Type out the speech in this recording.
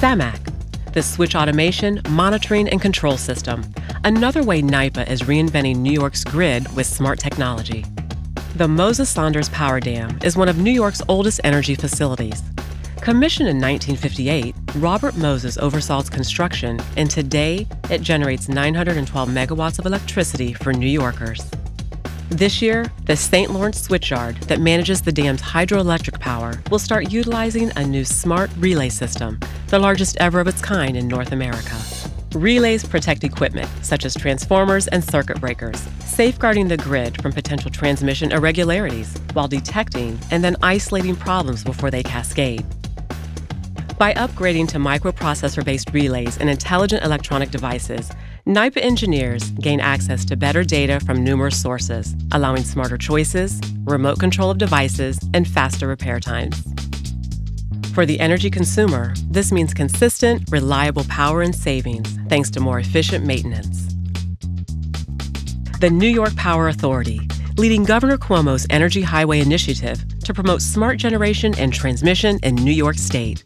SAMAC, the switch automation, monitoring, and control system, another way NYPA is reinventing New York's grid with smart technology. The Moses Saunders Power Dam is one of New York's oldest energy facilities. Commissioned in 1958, Robert Moses oversaw its construction, and today it generates 912 megawatts of electricity for New Yorkers. This year, the St. Lawrence Switchyard that manages the dam's hydroelectric power will start utilizing a new smart relay system, the largest ever of its kind in North America. Relays protect equipment, such as transformers and circuit breakers, safeguarding the grid from potential transmission irregularities while detecting and then isolating problems before they cascade. By upgrading to microprocessor based relays and intelligent electronic devices, NYPA engineers gain access to better data from numerous sources, allowing smarter choices, remote control of devices, and faster repair times. For the energy consumer, this means consistent, reliable power and savings thanks to more efficient maintenance. The New York Power Authority, leading Governor Cuomo's Energy Highway Initiative to promote smart generation and transmission in New York State.